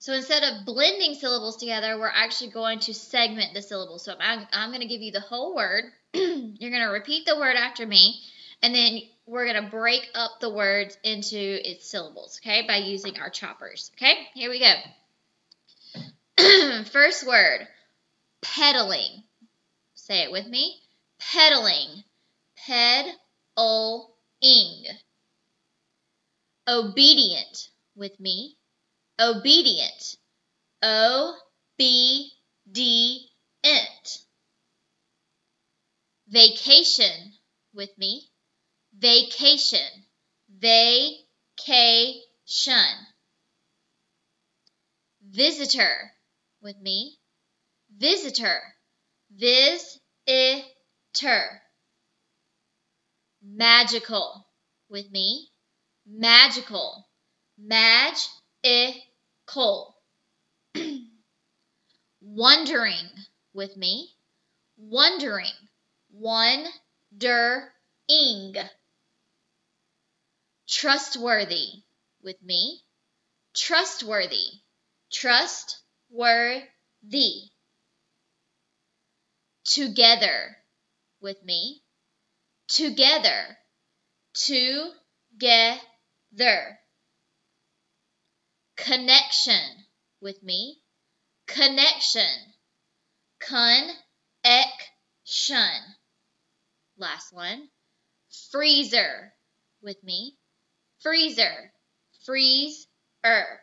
So instead of blending syllables together, we're actually going to segment the syllables. So I'm, I'm going to give you the whole word. You're going to repeat the word after me, and then we're going to break up the words into its syllables, okay, by using our choppers. Okay, here we go. First word, pedaling. Say it with me. Pedaling. Ped-o-ing. Obedient with me obedient. O B D ent. Vacation with me. Vacation. Vacation. Visitor with me. Visitor. Vis i ter. Magical with me. Magical. Mag i Cole. Wondering with me. Wondering. One-der-ing. Trustworthy with me. Trustworthy. Trustworthy. Together with me. Together. Together connection with me. Connection. Connection. Last one. Freezer with me. Freezer. Freeze-er.